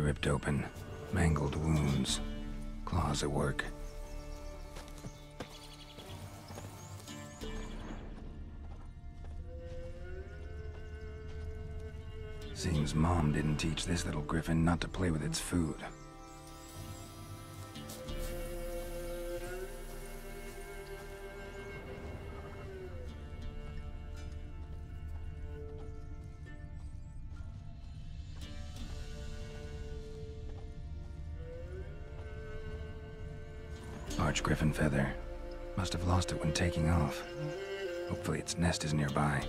Ripped open. Mangled wounds. Claws at work. Seems Mom didn't teach this little griffin not to play with its food. Large griffin feather. Must have lost it when taking off. Hopefully its nest is nearby.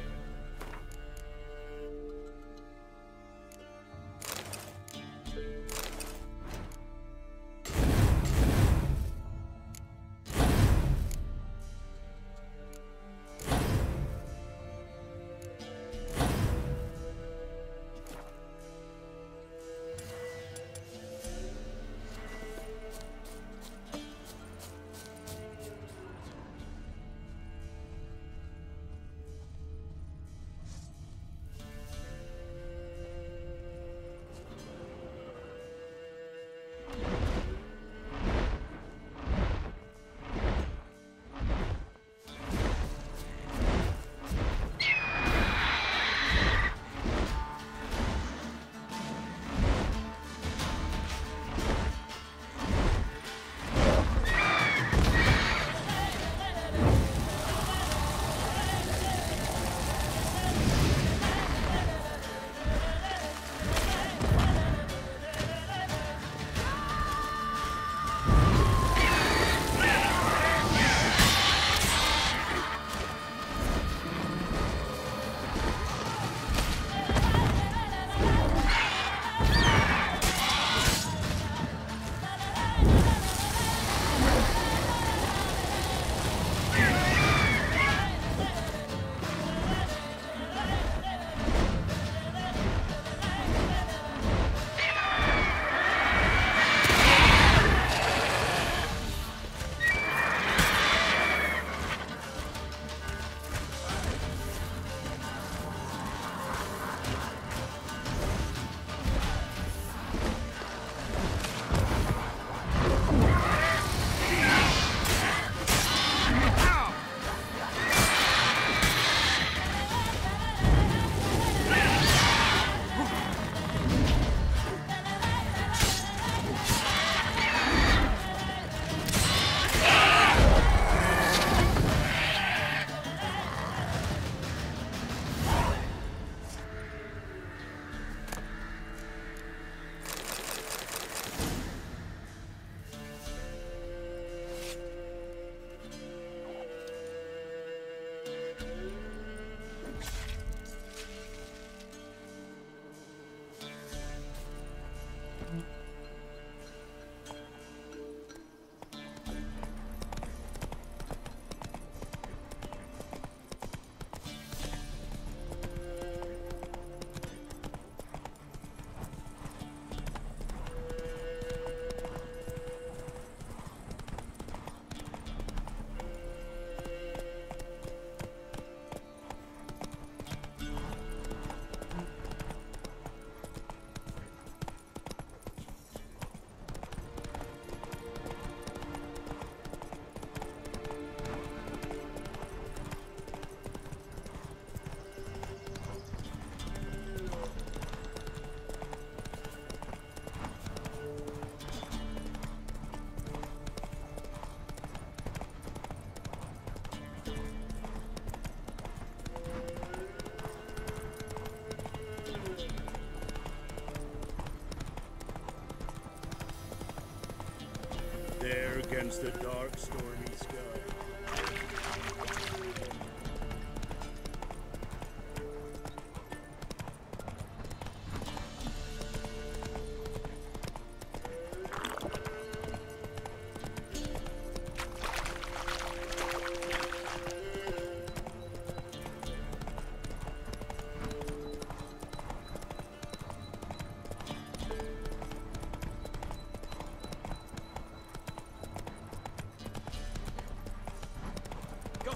The dark, stormy sky.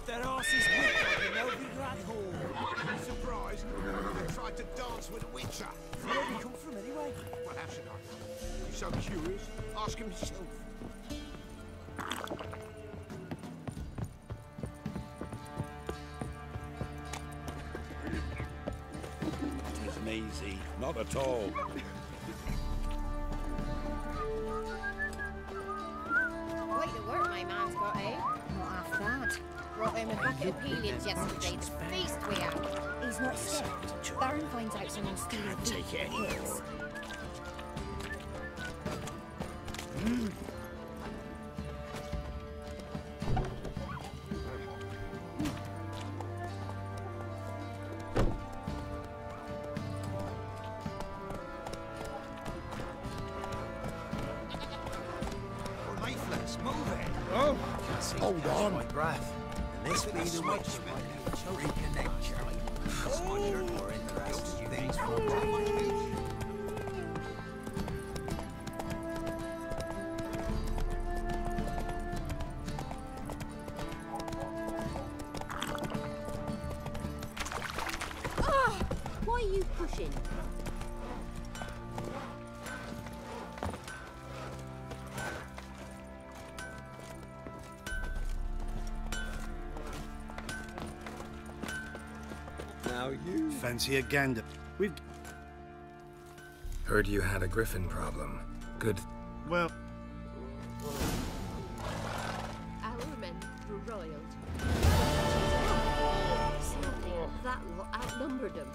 Got their asses whipped by the Melvin Rat Hall. Surprised? They're tried to dance with a witcher. Where did he come from anyway? Well, how should I know? You're so curious. Ask him yourself. It isn't easy. Not at all. Quite the work my man's got, eh? Not half that. Brought him a bucket of peelings yesterday. The feast we had. He's not sick. Baron finds out someone's stealing food. Take it anymore. Hmm. Well, Mayflies, move it. Oh, Hold on. My breath. This be the witch. Reconnect you. That's why you're more interested. Things for ah, Why are you pushing? Now you. Fancy a gander. We've. Heard you had a griffin problem. Good. Well, Our men were roiled. Sadly, that lot outnumbered them.